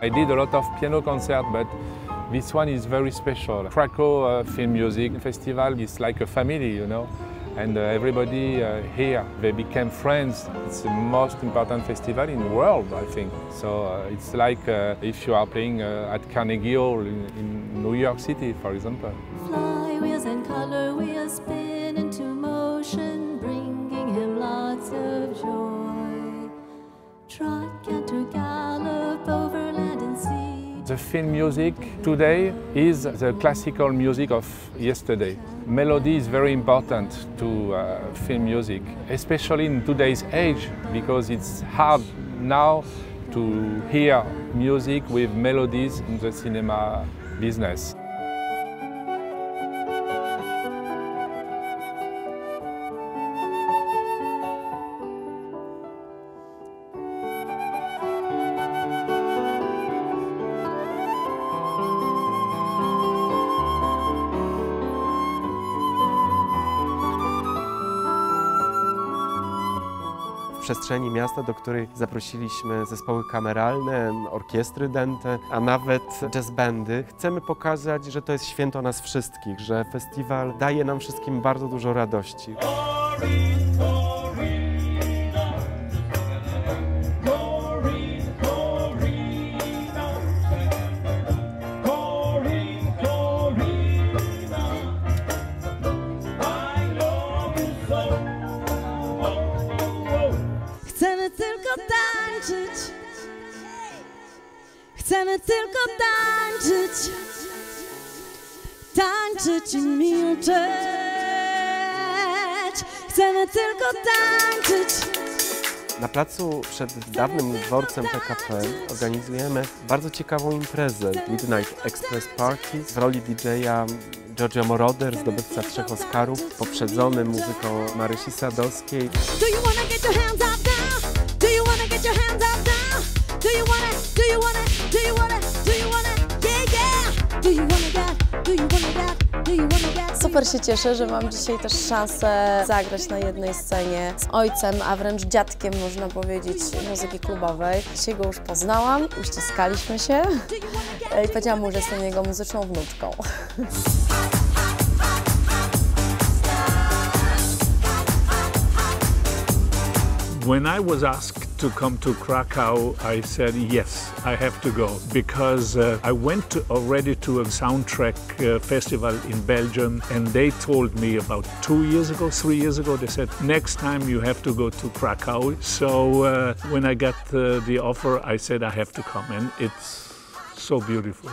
I did a lot of piano concert, but this one is very special. Krakow uh, Film Music Festival is like a family, you know, and uh, everybody uh, here, they became friends. It's the most important festival in the world, I think. So uh, it's like uh, if you are playing uh, at Carnegie Hall in, in New York City, for example. The film music today is the classical music of yesterday. Melody is very important to uh, film music, especially in today's age, because it's hard now to hear music with melodies in the cinema business. Przestrzeni miasta, do której zaprosiliśmy zespoły kameralne, orkiestry dęte, a nawet jazz bandy. Chcemy pokazać, że to jest święto nas wszystkich, że festiwal daje nam wszystkim bardzo dużo radości. Tańczyć. Chcemy tylko tańczyć. Tańczyć i milczeć. Chcemy tylko tańczyć. Na placu przed dawnym dworcem PKP organizujemy bardzo ciekawą imprezę Midnight Express Party w roli DJ-a Giorgio Moroder, zdobywca trzech Oscarów, poprzedzony muzyką Marysi Sadowskiej. Get your hands up now? Do you wanna, do you wanna, do you wanna, do you wanna, yeah, yeah? Do you wanna get, do you do? Super się cieszę, że mam dzisiaj też szansę zagrać na jednej scenie z ojcem, a wręcz dziadkiem, można powiedzieć, muzyki klubowej. Dzisiaj go już poznałam, uściskaliśmy się i powiedziałam mu, że jestem jego muzyczną wnuczką. When I was asked to come to Krakow, I said yes, I have to go because uh, I went to, already to a soundtrack uh, festival in Belgium and they told me about two years ago, three years ago, they said next time you have to go to Krakow. So uh, when I got uh, the offer, I said I have to come and it's so beautiful.